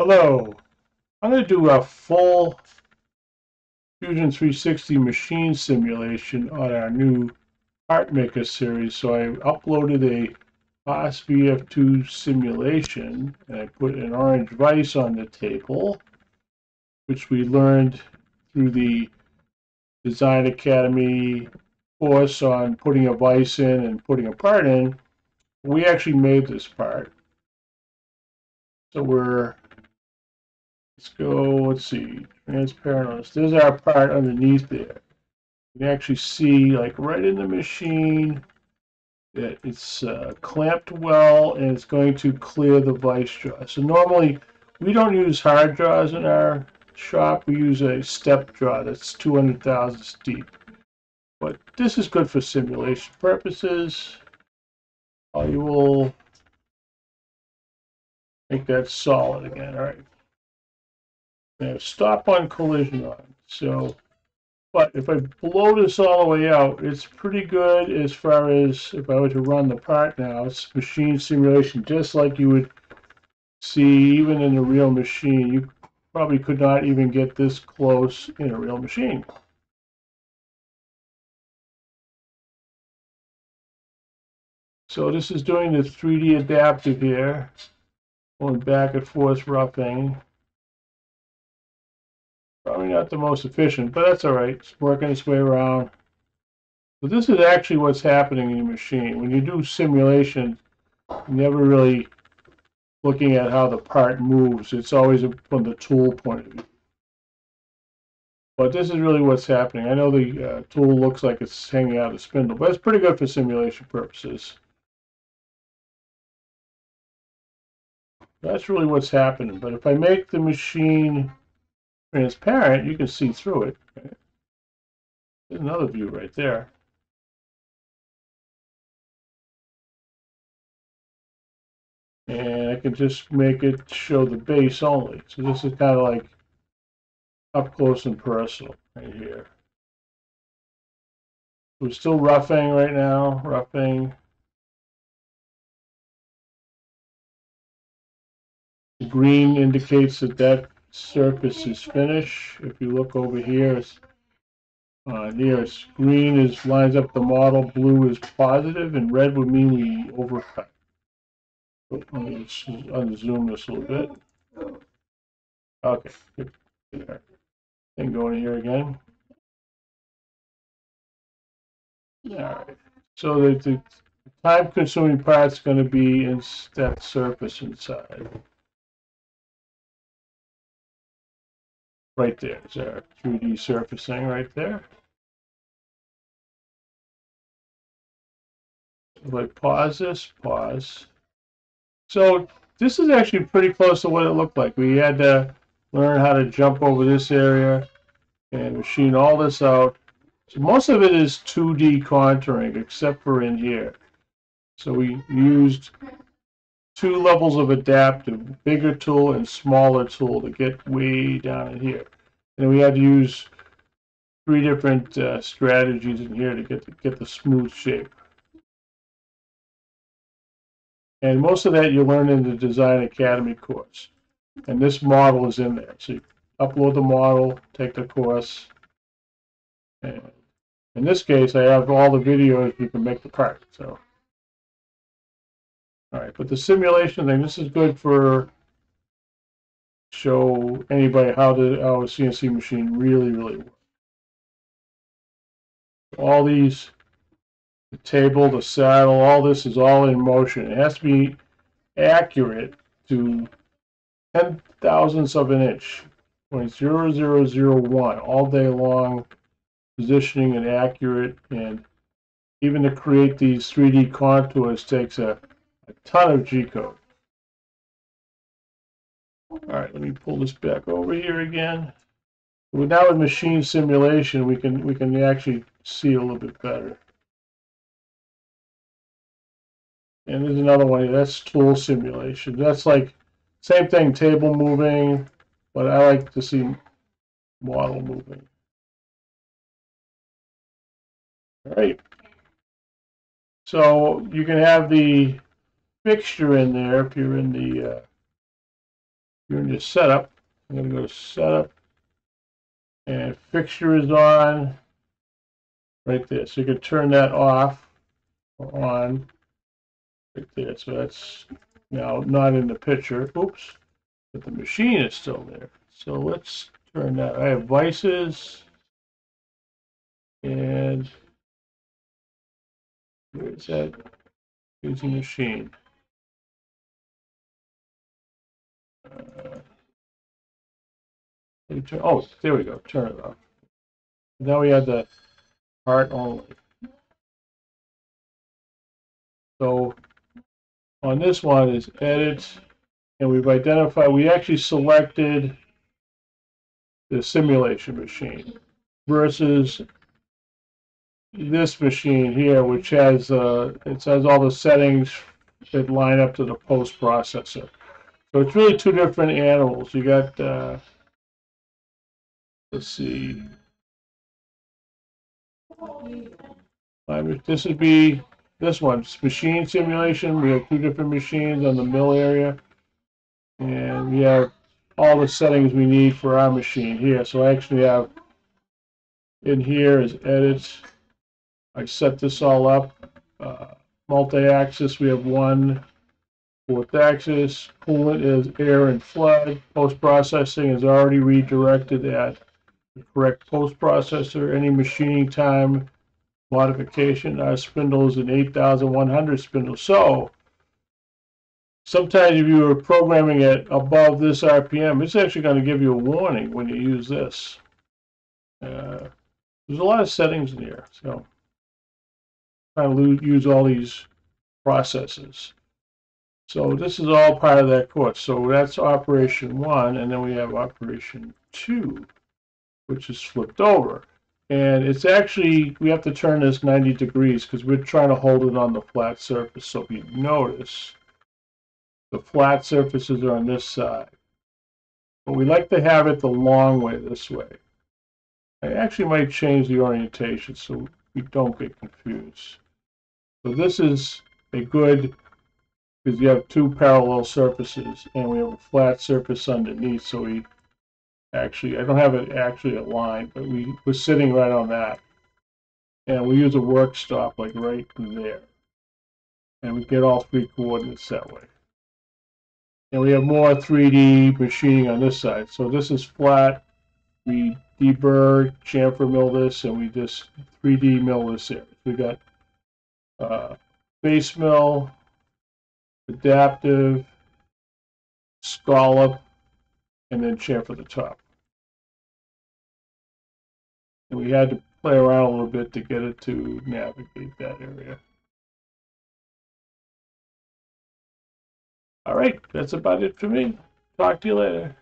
Hello. I'm going to do a full Fusion 360 machine simulation on our new Part Maker series. So I uploaded a Haas VF2 simulation and I put an orange vise on the table, which we learned through the Design Academy course on putting a vise in and putting a part in. We actually made this part. So we're Let's go, let's see, transparent on this. There's our part underneath there. You can actually see, like right in the machine, that it's uh, clamped well and it's going to clear the vice jaw. So normally, we don't use hard jaws in our shop. We use a step jaw that's 200 thousandths deep. But this is good for simulation purposes. You will make that solid again. All right. Stop on collision on. So, but if I blow this all the way out, it's pretty good as far as if I were to run the part now. It's machine simulation, just like you would see even in a real machine. You probably could not even get this close in a real machine. So this is doing the 3D adaptive here, going back and forth roughing. Probably not the most efficient, but that's all right. It's working its way around. But this is actually what's happening in your machine. When you do simulation, you're never really looking at how the part moves. It's always from the tool point of view. But this is really what's happening. I know the uh, tool looks like it's hanging out of the spindle, but it's pretty good for simulation purposes. That's really what's happening. But if I make the machine transparent, you can see through it. There's another view right there. And I can just make it show the base only. So this is kind of like up close and personal right here. We're still roughing right now, roughing. The green indicates that that surface is finished. If you look over here, uh, nearest green is lines up the model, blue is positive, and red would mean we overcut. Let me unzoom this a little bit. Okay. Then go in here again. All right. So the, the time-consuming part is going to be in that surface inside. Right there. Is our 3D surfacing right there. If I pause this, pause. So this is actually pretty close to what it looked like. We had to learn how to jump over this area and machine all this out. So most of it is 2D contouring except for in here. So we used two levels of adaptive, bigger tool and smaller tool to get way down in here. And we had to use three different uh, strategies in here to get the, get the smooth shape. And most of that you learn in the Design Academy course. And this model is in there. So you upload the model, take the course. And in this case, I have all the videos you can make the part. So. All right, but the simulation thing, this is good for show anybody how the how a CNC machine really, really works. All these, the table, the saddle, all this is all in motion. It has to be accurate to 10 thousandths of an inch, 0.0001 all day long, positioning and accurate, and even to create these 3D contours takes a a ton of G-code. All right, let me pull this back over here again. Now with machine simulation, we can we can actually see a little bit better. And there's another one. That's tool simulation. That's like same thing, table moving, but I like to see model moving. All right. So you can have the fixture in there if you're in the uh, you're in your setup. I'm going to go to setup. And fixture is on right there. So you can turn that off or on right there. So that's now not in the picture. Oops. But the machine is still there. So let's turn that. I have vices. And where's that? Using machine. Turn, oh, there we go. Turn it off. Now we have the part only. So on this one is edit, and we've identified, we actually selected the simulation machine versus this machine here, which has, uh, it says all the settings that line up to the post processor. So it's really two different animals. You got, uh, let's see. This would be this one, machine simulation. We have two different machines on the mill area. And we have all the settings we need for our machine here. So I actually have in here is edit. I set this all up. Uh, multi-axis, we have one fourth axis. Coolant is air and flood. Post-processing is already redirected at the correct post-processor. Any machining time modification, our spindle is an 8100 spindle. So sometimes if you are programming it above this RPM, it's actually going to give you a warning when you use this. Uh, there's a lot of settings in here, so to use all these processes. So this is all part of that course. So that's operation one, and then we have operation two, which is flipped over. And it's actually, we have to turn this 90 degrees because we're trying to hold it on the flat surface. So if you notice, the flat surfaces are on this side. But we like to have it the long way this way. I actually might change the orientation so we don't get confused. So this is a good, because you have two parallel surfaces and we have a flat surface underneath. So we actually, I don't have it actually aligned, but we were sitting right on that. And we use a work stop like right there. And we get all three coordinates that way. And we have more 3D machining on this side. So this is flat. We deburr, chamfer mill this, and we just 3D mill this here. We got uh, base mill, adaptive, scallop, and then chamfer the top. And we had to play around a little bit to get it to navigate that area. All right, that's about it for me. Talk to you later.